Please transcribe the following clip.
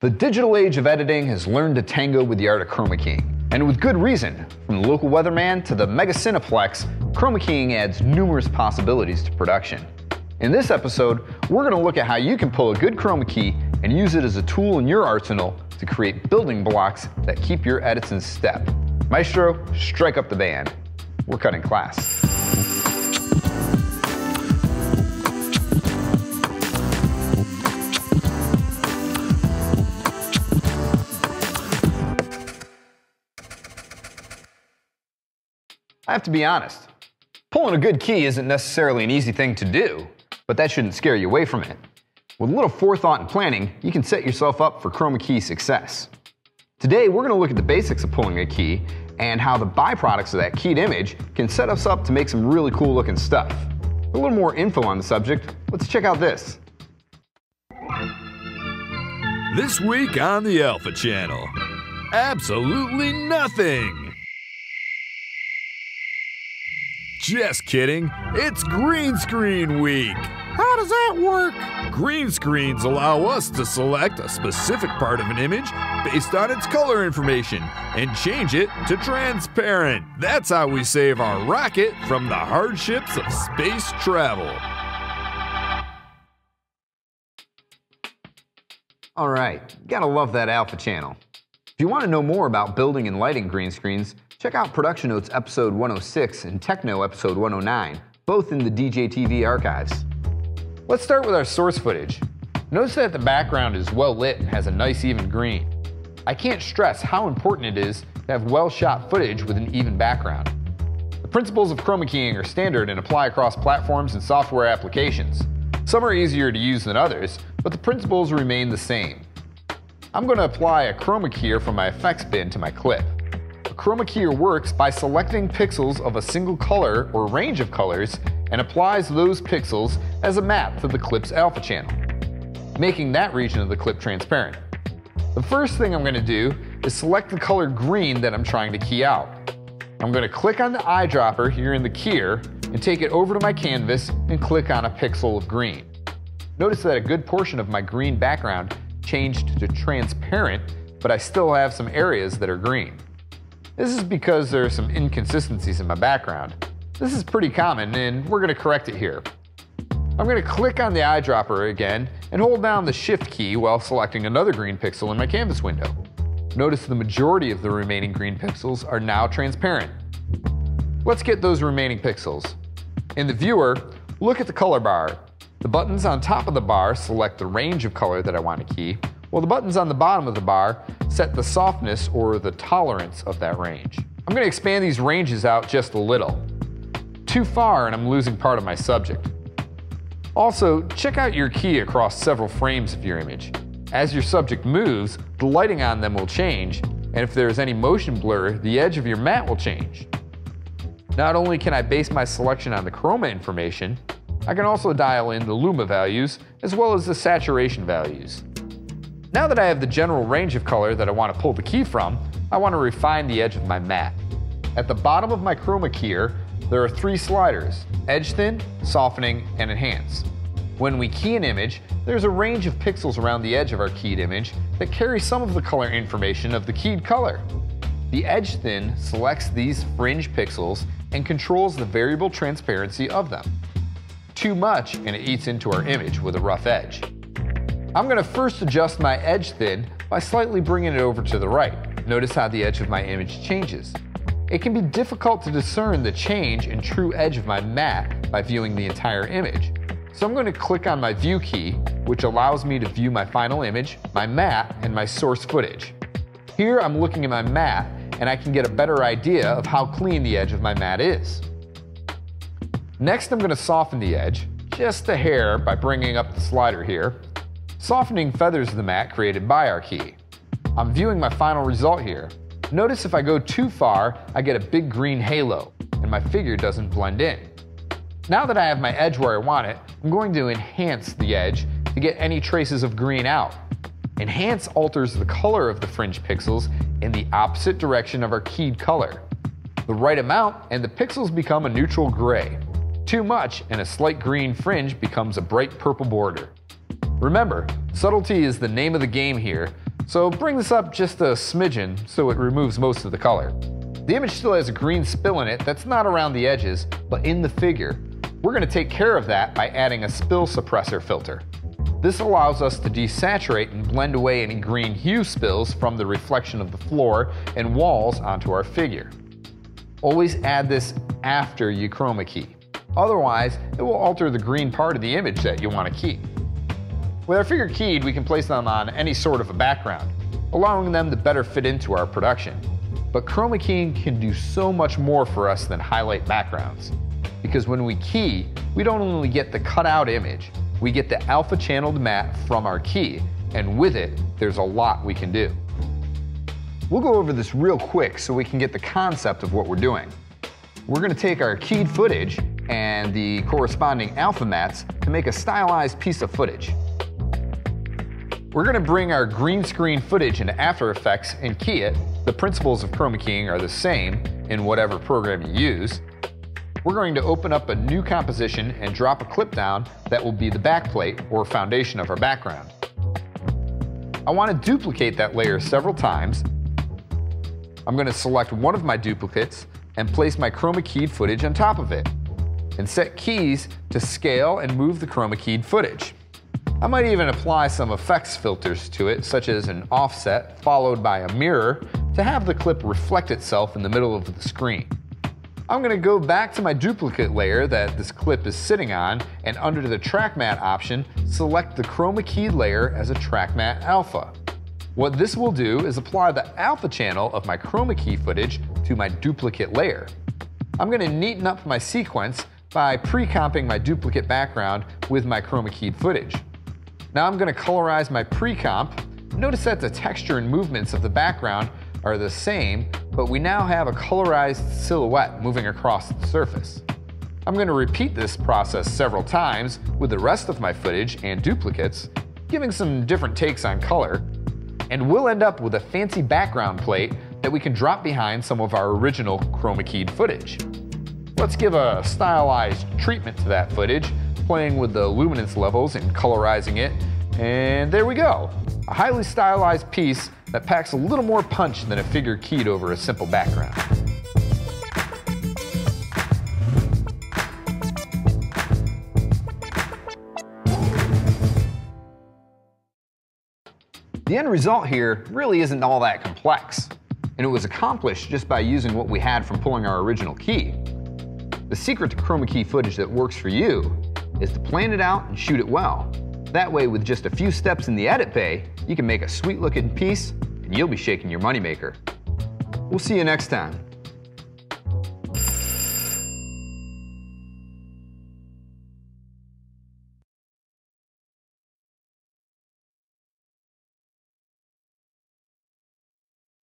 The digital age of editing has learned to tango with the art of chroma keying. And with good reason. From the local weatherman to the mega cineplex, chroma keying adds numerous possibilities to production. In this episode, we're going to look at how you can pull a good chroma key and use it as a tool in your arsenal to create building blocks that keep your edits in step. Maestro, strike up the band. We're cutting class. I have to be honest. Pulling a good key isn't necessarily an easy thing to do, but that shouldn't scare you away from it. With a little forethought and planning, you can set yourself up for chroma key success. Today, we're going to look at the basics of pulling a key and how the byproducts of that keyed image can set us up to make some really cool looking stuff. A little more info on the subject, let's check out this. This week on the Alpha Channel, absolutely nothing. Just kidding. It's green screen week. How does that work? Green screens allow us to select a specific part of an image based on its color information and change it to transparent. That's how we save our rocket from the hardships of space travel. All right, gotta love that Alpha channel. If you want to know more about building and lighting green screens, check out Production Notes episode 106 and Techno episode 109, both in the DJTV archives. Let's start with our source footage. Notice that the background is well lit and has a nice even green. I can't stress how important it is to have well shot footage with an even background. The principles of chroma keying are standard and apply across platforms and software applications. Some are easier to use than others, but the principles remain the same. I'm going to apply a chroma keyer from my effects bin to my clip. Chroma keyer works by selecting pixels of a single color or range of colors and applies those pixels as a map to the clip's alpha channel, making that region of the clip transparent. The first thing I'm going to do is select the color green that I'm trying to key out. I'm going to click on the eyedropper here in the keyer and take it over to my canvas and click on a pixel of green. Notice that a good portion of my green background changed to transparent, but I still have some areas that are green. This is because there are some inconsistencies in my background. This is pretty common and we're going to correct it here. I'm going to click on the eyedropper again and hold down the shift key while selecting another green pixel in my canvas window. Notice the majority of the remaining green pixels are now transparent. Let's get those remaining pixels. In the viewer, look at the color bar. The buttons on top of the bar select the range of color that I want to key, while the buttons on the bottom of the bar set the softness or the tolerance of that range. I'm going to expand these ranges out just a little too far and I'm losing part of my subject. Also, check out your key across several frames of your image. As your subject moves, the lighting on them will change, and if there is any motion blur, the edge of your matte will change. Not only can I base my selection on the chroma information, I can also dial in the luma values as well as the saturation values. Now that I have the general range of color that I want to pull the key from, I want to refine the edge of my matte. At the bottom of my chroma keyer, there are three sliders, edge thin, softening, and enhance. When we key an image, there's a range of pixels around the edge of our keyed image that carry some of the color information of the keyed color. The edge thin selects these fringe pixels and controls the variable transparency of them. Too much and it eats into our image with a rough edge. I'm going to first adjust my edge thin by slightly bringing it over to the right. Notice how the edge of my image changes. It can be difficult to discern the change in true edge of my matte by viewing the entire image. So I'm going to click on my view key, which allows me to view my final image, my matte, and my source footage. Here I'm looking at my matte and I can get a better idea of how clean the edge of my matte is. Next I'm going to soften the edge, just a hair by bringing up the slider here. Softening feathers of the matte created by our key. I'm viewing my final result here, Notice if I go too far, I get a big green halo, and my figure doesn't blend in. Now that I have my edge where I want it, I'm going to enhance the edge to get any traces of green out. Enhance alters the color of the fringe pixels in the opposite direction of our keyed color. The right amount and the pixels become a neutral gray. Too much and a slight green fringe becomes a bright purple border. Remember, subtlety is the name of the game here, So bring this up just a smidgen so it removes most of the color. The image still has a green spill in it that's not around the edges, but in the figure. We're going to take care of that by adding a spill suppressor filter. This allows us to desaturate and blend away any green hue spills from the reflection of the floor and walls onto our figure. Always add this after you chroma key. Otherwise, it will alter the green part of the image that you want to keep. With our figure keyed, we can place them on any sort of a background, allowing them to better fit into our production. But chroma keying can do so much more for us than highlight backgrounds. Because when we key, we don't only get the cutout image, we get the alpha channeled matte from our key, and with it, there's a lot we can do. We'll go over this real quick so we can get the concept of what we're doing. We're going to take our keyed footage and the corresponding alpha mattes to make a stylized piece of footage. We're going to bring our green screen footage into After Effects and key it. The principles of chroma keying are the same in whatever program you use. We're going to open up a new composition and drop a clip down that will be the backplate or foundation of our background. I want to duplicate that layer several times. I'm going to select one of my duplicates and place my chroma keyed footage on top of it and set keys to scale and move the chroma keyed footage. I might even apply some effects filters to it, such as an offset followed by a mirror to have the clip reflect itself in the middle of the screen. I'm going to go back to my duplicate layer that this clip is sitting on and under the track matte option, select the chroma key layer as a track matte alpha. What this will do is apply the alpha channel of my chroma key footage to my duplicate layer. I'm going to neaten up my sequence by pre-comping my duplicate background with my chroma keyed footage. Now I'm going to colorize my pre-comp. Notice that the texture and movements of the background are the same, but we now have a colorized silhouette moving across the surface. I'm going to repeat this process several times with the rest of my footage and duplicates, giving some different takes on color, and we'll end up with a fancy background plate that we can drop behind some of our original chroma keyed footage. Let's give a stylized treatment to that footage, playing with the luminance levels and colorizing it, and there we go. A highly stylized piece that packs a little more punch than a figure keyed over a simple background. The end result here really isn't all that complex, and it was accomplished just by using what we had from pulling our original key. The secret to chroma key footage that works for you is to plan it out and shoot it well. That way, with just a few steps in the edit bay, you can make a sweet looking piece and you'll be shaking your moneymaker. We'll see you next time.